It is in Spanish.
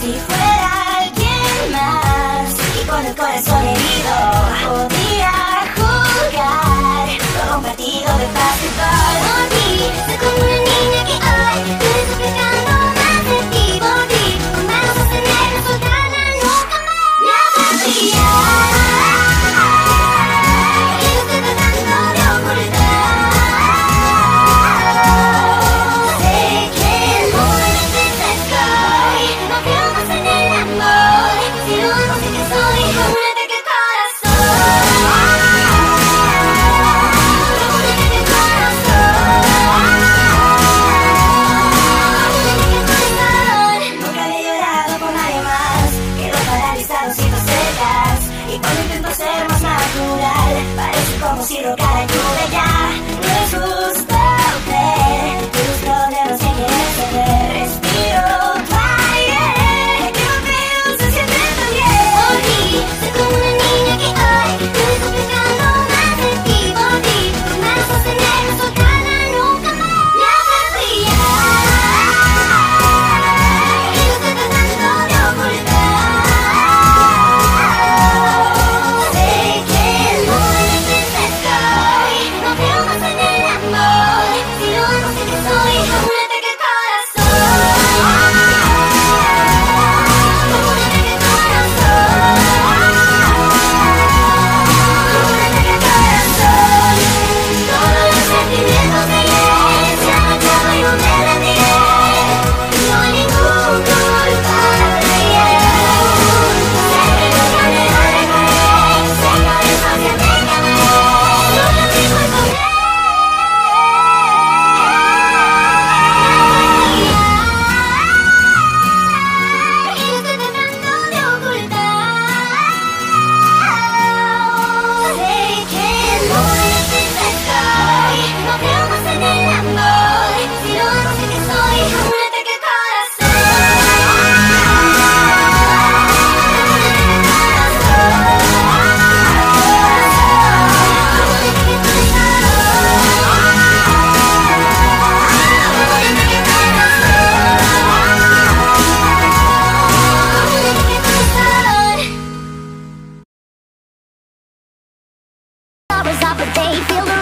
si fuera alguien más y con el corazón herido, podría. see the guy feel the